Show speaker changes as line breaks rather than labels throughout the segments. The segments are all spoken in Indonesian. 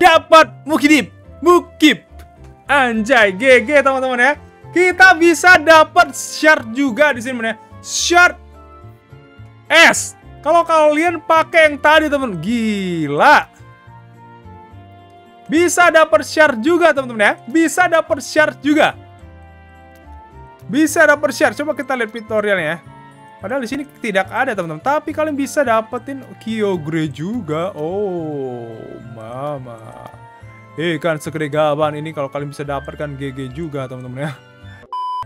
dapat mukidip, mukip. Anjay, GG teman-teman ya. Kita bisa dapat shard juga di sini ya. Shard S. Kalau kalian pakai yang tadi teman, gila. Bisa dapat shard juga teman-teman ya. Bisa dapat shard juga. Bisa dapat share. Coba kita lihat tutorialnya ya. Padahal di sini tidak ada teman-teman. Tapi kalian bisa dapetin Kyogre juga. Oh, mama. Eh kan segede gaban ini kalau kalian bisa dapatkan GG juga teman-teman ya.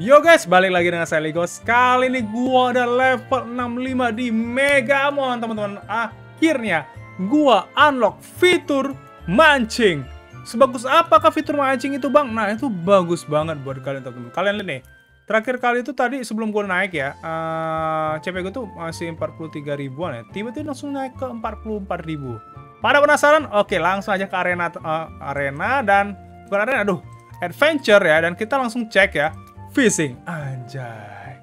Yo guys, balik lagi dengan saya Legos. Kali ini gua ada level 65 di Megamon teman-teman. Akhirnya gua unlock fitur mancing. Sebagus apakah fitur mancing itu bang? Nah itu bagus banget buat kalian teman-teman. Kalian lihat nih. Terakhir kali itu tadi sebelum gue naik ya, uh, CP gue tuh masih 43 ribuan ya. Tiba-tiba langsung naik ke 44 ribu. Pada penasaran? Oke, langsung aja ke arena uh, arena dan bukan arena, aduh, adventure ya. Dan kita langsung cek ya, fishing. Anjay.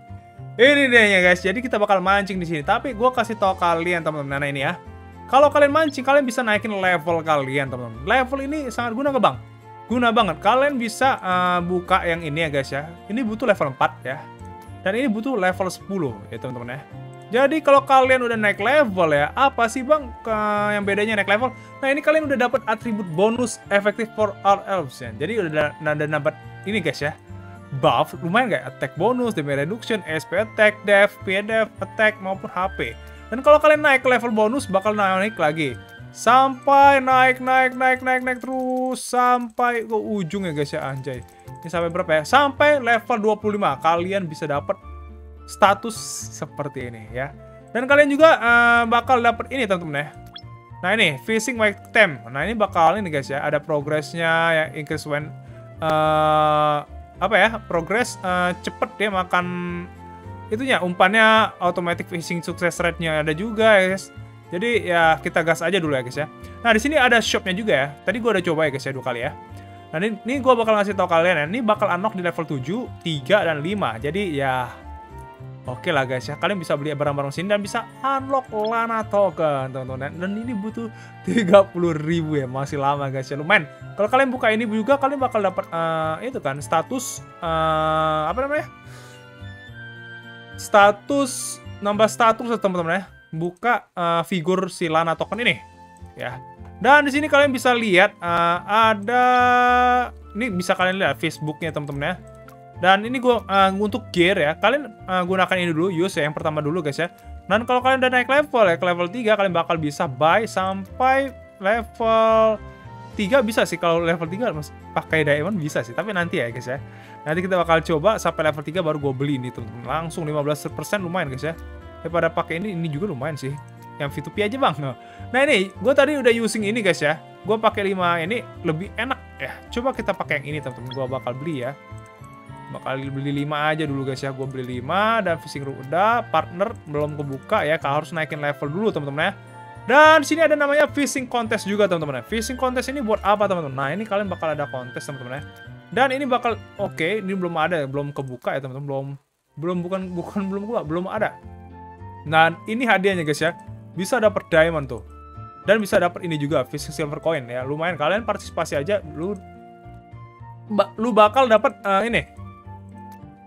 Ini dia ya guys. Jadi kita bakal mancing di sini. Tapi gue kasih tau kalian teman-teman, nah ini ya. Kalau kalian mancing, kalian bisa naikin level kalian teman-teman. Level ini sangat guna ke bang? Guna banget. Kalian bisa uh, buka yang ini ya guys ya. Ini butuh level 4 ya. Dan ini butuh level 10 ya teman-teman ya. Jadi kalau kalian udah naik level ya, apa sih bang ke yang bedanya naik level? Nah ini kalian udah dapat atribut bonus efektif for all elves ya. Jadi udah ada dapat ini guys ya. Buff lumayan gak? Attack bonus, damage reduction, SP attack, def, PDF attack maupun HP. Dan kalau kalian naik level bonus bakal naik lagi. Sampai naik, naik, naik, naik, naik terus sampai ke ujung ya guys ya anjay. Ini sampai berapa ya? Sampai level 25 kalian bisa dapat status seperti ini ya. Dan kalian juga uh, bakal dapat ini teman-teman ya. Nah ini fishing white tem. Nah ini bakal ini guys ya, ada progresnya ya increase when uh, apa ya? Progress uh, cepet dia makan itunya umpannya automatic fishing success rate-nya ada juga ya guys. Jadi ya kita gas aja dulu ya guys ya. Nah di sini ada shopnya juga ya. Tadi gue udah coba ya guys ya dua kali ya. Nah ini, ini gue bakal ngasih tau kalian ya. Ini bakal unlock di level 7, 3, dan 5. Jadi ya oke okay lah guys ya. Kalian bisa beli barang-barang sini dan bisa unlock Lana Token teman-teman. Dan ini butuh 30 ribu ya. Masih lama guys ya. Lumayan. Kalau kalian buka ini juga kalian bakal dapat uh, itu kan status uh, apa namanya? Status nambah status teman-teman ya buka uh, figur si Lana token ini ya. Dan di sini kalian bisa lihat uh, ada ini bisa kalian lihat Facebooknya teman-teman ya. Dan ini gua uh, untuk gear ya. Kalian uh, gunakan ini dulu use ya yang pertama dulu guys ya. Dan kalau kalian udah naik level ya ke level 3 kalian bakal bisa buy sampai level 3 bisa sih kalau level 3 mas pakai diamond bisa sih tapi nanti ya guys ya nanti kita bakal coba sampai level 3 baru gue beli ini teman-teman langsung 15% lumayan guys ya daripada pakai ini ini juga lumayan sih. Yang V2P aja bang. Nah ini gue tadi udah using ini guys ya. Gue pakai 5 ini lebih enak ya. Coba kita pakai yang ini teman-teman. Gue bakal beli ya. Bakal beli 5 aja dulu guys ya. Gue beli 5 dan fishing room udah. Partner belum kebuka ya. Kalau harus naikin level dulu teman-teman ya. Dan sini ada namanya fishing contest juga teman-teman ya. Fishing contest ini buat apa teman-teman? Nah ini kalian bakal ada kontes teman-teman ya. Dan ini bakal oke okay, ini belum ada belum kebuka ya teman-teman. Belum belum bukan bukan belum gua belum ada Nah, ini hadiahnya guys ya. Bisa dapat diamond tuh. Dan bisa dapat ini juga, fishing silver coin ya. Lumayan kalian partisipasi aja lu lu bakal dapat uh, ini.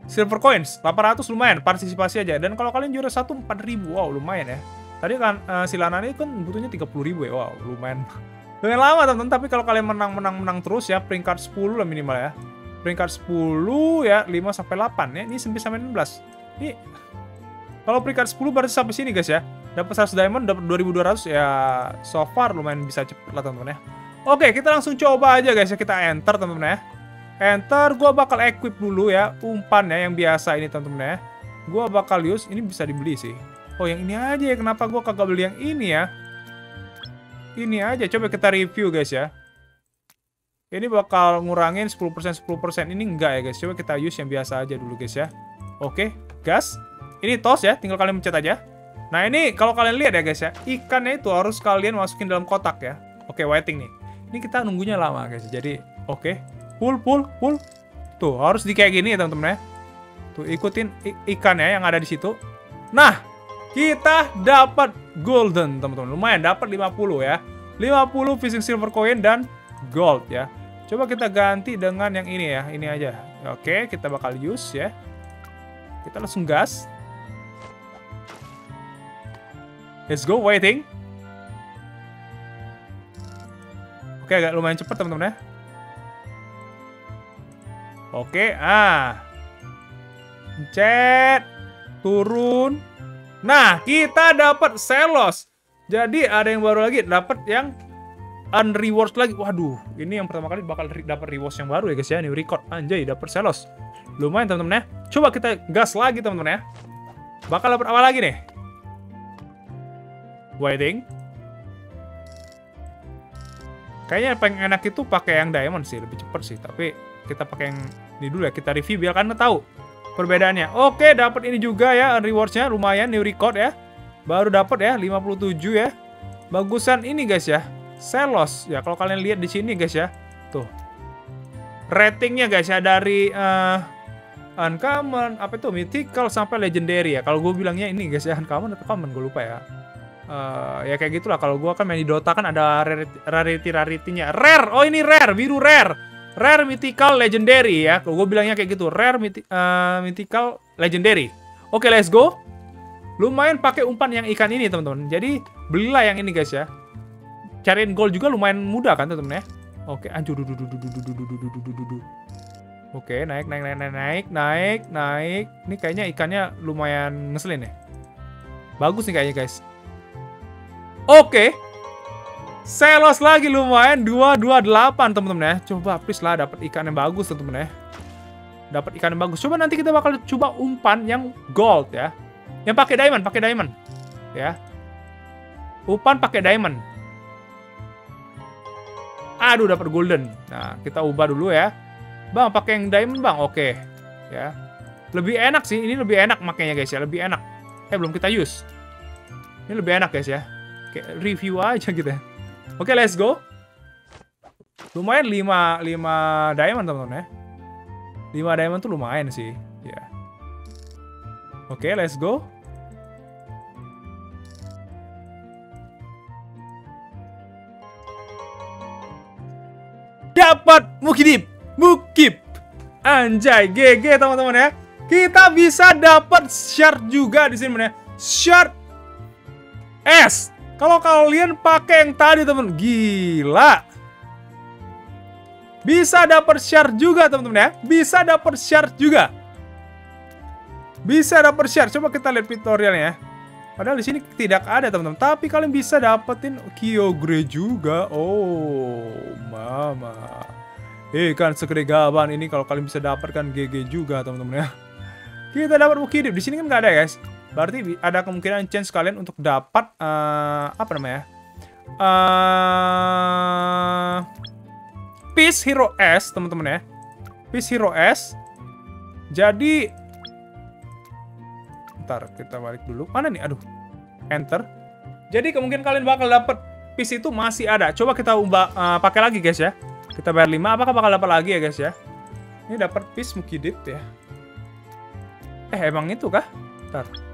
Silver coins 800 lumayan partisipasi aja. Dan kalau kalian juara satu 4000. Wow, lumayan ya. Tadi kan uh, si Lana ini kan butuhnya 30.000 ya. Wow, lumayan. Lumayan lama teman-teman, tapi kalau kalian menang-menang-menang terus ya, peringkat 10 lah minimal ya. Peringkat 10 ya, 5 sampai 8 ya. Ini 9 sampai 16. Ini kalau peringkat 10 berarti sampai sini guys ya. Dapat 100 diamond, dapat 2200 ya so far lumayan bisa cepet lah teman-teman ya. Oke, kita langsung coba aja guys ya. Kita enter teman-teman ya. Enter, gua bakal equip dulu ya umpan ya yang biasa ini teman-teman ya. Gua bakal use, ini bisa dibeli sih. Oh, yang ini aja ya. Kenapa gua kagak beli yang ini ya? Ini aja, coba kita review guys ya. Ini bakal ngurangin 10% 10%. Ini enggak ya guys. Coba kita use yang biasa aja dulu guys ya. Oke, gas. Ini tos ya, tinggal kalian pencet aja. Nah ini kalau kalian lihat ya guys ya, ikannya itu harus kalian masukin dalam kotak ya. Oke, waiting nih. Ini kita nunggunya lama guys. Jadi oke, pull pull pull. Tuh harus di kayak gini ya teman-teman ya. Tuh ikutin ikannya yang ada di situ. Nah, kita dapat golden teman-teman. Lumayan dapat 50 ya. 50 fishing silver coin dan gold ya. Coba kita ganti dengan yang ini ya, ini aja. Oke, kita bakal use ya. Kita langsung gas. Let's go, waiting. Oke, agak lumayan cepat teman-teman ya. Oke, ah. Pencet. Turun. Nah, kita dapat selos. Jadi ada yang baru lagi, dapat yang unrewards lagi. Waduh, ini yang pertama kali bakal dapat rewards yang baru ya guys ya. Ini record anjay dapat selos. Lumayan teman-teman ya. Coba kita gas lagi teman-teman ya. Bakal dapat apa lagi nih? Waiting. Kayaknya yang paling enak itu pakai yang diamond sih, lebih cepet sih. Tapi kita pakai yang ini dulu ya, kita review biar kalian tahu perbedaannya. Oke, dapat ini juga ya, rewards-nya lumayan new record ya. Baru dapat ya, 57 ya. Bagusan ini guys ya. Selos ya, kalau kalian lihat di sini guys ya. Tuh. Ratingnya guys ya dari uh, uncommon, apa itu mythical sampai legendary ya. Kalau gue bilangnya ini guys ya, uncommon atau common gue lupa ya uh, ya kayak gitulah kalau gua kan main di Dota kan ada rarity rarity-nya. Rare. Oh ini rare, biru rare. Rare mythical legendary ya. Kalau gua bilangnya kayak gitu, rare mythi uh, mythical legendary. Oke, okay, let's go. Lumayan pakai umpan yang ikan ini, teman-teman. Jadi, belilah yang ini guys ya. Cariin gold juga lumayan mudah kan, teman-teman ya. Oke, anjur Oke, naik naik naik naik naik naik. Ini kayaknya ikannya lumayan ngeselin ya. Bagus nih kayaknya, guys. Oke. Selos lagi lumayan 228 teman-teman ya. Coba please lah dapat ikan yang bagus teman-teman ya. Dapat ikan yang bagus. Coba nanti kita bakal coba umpan yang gold ya. Yang pakai diamond, pakai diamond. Ya. Umpan pakai diamond. Aduh dapat golden. Nah, kita ubah dulu ya. Bang, pakai yang diamond, Bang. Oke. Ya. Lebih enak sih. Ini lebih enak makanya guys ya, lebih enak. Eh, belum kita use. Ini lebih enak guys ya kayak review aja gitu ya. Oke, okay, let's go. Lumayan 5 5 diamond teman-teman ya. 5 diamond tuh lumayan sih, ya. Oke, okay, let's go. Dapat mukidip, mukip. Anjay, GG teman-teman ya. Kita bisa dapat shard juga di sini ya. Shard S kalau kalian pakai yang tadi teman, gila. Bisa dapat share juga teman-teman ya. Bisa dapat share juga. Bisa dapat share. Coba kita lihat tutorialnya ya. Padahal di sini tidak ada teman-teman. Tapi kalian bisa dapetin Kyogre juga. Oh, mama. Eh kan segede gaban ini kalau kalian bisa dapatkan GG juga teman-teman ya. Kita dapat Mukidip. Di sini kan nggak ada guys. Berarti ada kemungkinan chance kalian untuk dapat uh, apa namanya? Uh, Peace Hero S, teman-teman ya. Peace Hero S. Jadi Ntar kita balik dulu. Mana nih? Aduh. Enter. Jadi kemungkinan kalian bakal dapat Peace itu masih ada. Coba kita ubah uh, pakai lagi guys ya. Kita bayar 5. Apakah bakal dapat lagi ya guys ya? Ini dapat Peace Mukidip ya. Eh emang itu kah? Ntar.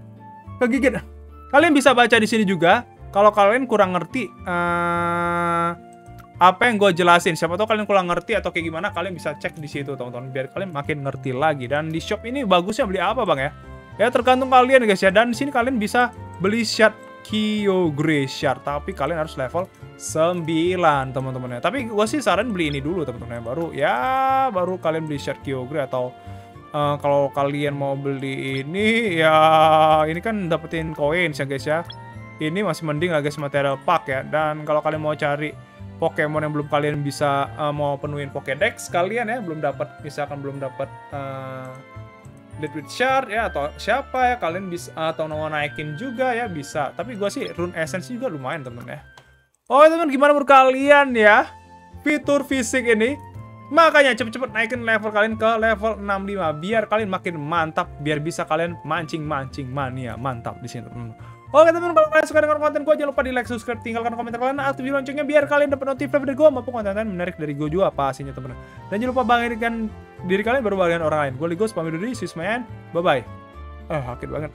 kegigit. Kalian bisa baca di sini juga. Kalau kalian kurang ngerti uh, apa yang gue jelasin, siapa tahu kalian kurang ngerti atau kayak gimana, kalian bisa cek di situ teman-teman biar kalian makin ngerti lagi. Dan di shop ini bagusnya beli apa bang ya? Ya tergantung kalian guys ya. Dan di sini kalian bisa beli shard Kyogre shard, tapi kalian harus level 9 teman-teman ya. Tapi gue sih saran beli ini dulu teman-teman ya. Baru ya baru kalian beli shard Kyogre atau uh, kalau kalian mau beli ini ya ini kan dapetin koin ya guys ya. Ini masih mending lah guys material pack ya. Dan kalau kalian mau cari Pokemon yang belum kalian bisa uh, mau penuhin Pokédex kalian ya belum dapat misalkan belum dapat uh, Liquid Shard ya atau siapa ya kalian bisa atau mau naikin juga ya bisa. Tapi gue sih Rune Essence juga lumayan temen ya. Oh teman gimana menurut kalian ya fitur fisik ini? Makanya cepet-cepet naikin level kalian ke level 65 biar kalian makin mantap, biar bisa kalian mancing-mancing mania mantap di sini teman. Oke teman, kalau kalian suka dengan konten gue jangan lupa di like, subscribe, tinggalkan komentar kalian, aktifin loncengnya biar kalian dapat notifikasi dari gue maupun konten-konten menarik dari gue juga apa hasilnya teman. Dan jangan lupa bagikan diri kalian baru bagian orang lain. Gue Ligos pamit dulu, sis man, bye bye. Ah, sakit banget.